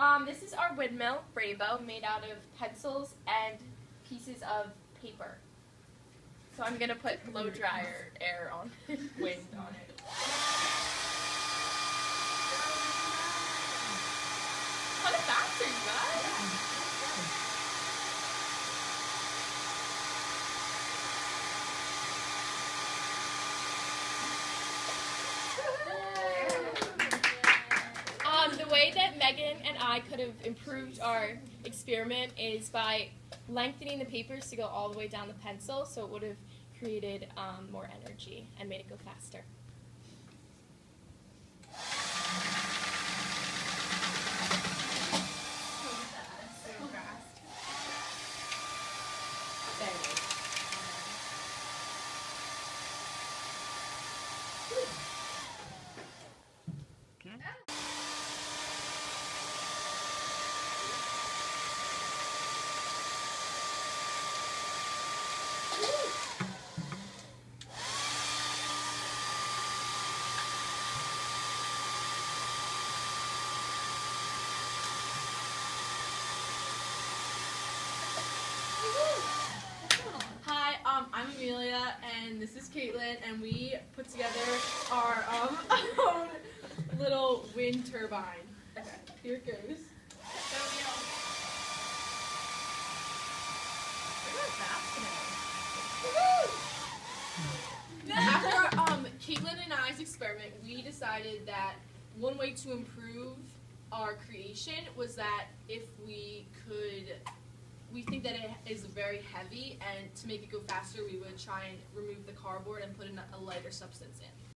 Um, this is our windmill, Rainbow, made out of pencils and pieces of paper. So I'm gonna put blow dryer air on wind on it. Of faster, you guys. Um, the way that Megan and I could have improved our experiment is by lengthening the papers to go all the way down the pencil, so it would have created um, more energy and made it go faster. Hi, um, I'm Amelia, and this is Caitlin, and we put together our um, own little wind turbine. Okay, here it goes. After um, Caitlin and I's experiment, we decided that one way to improve our creation was that if we could we think that it is very heavy, and to make it go faster, we would try and remove the cardboard and put a lighter substance in.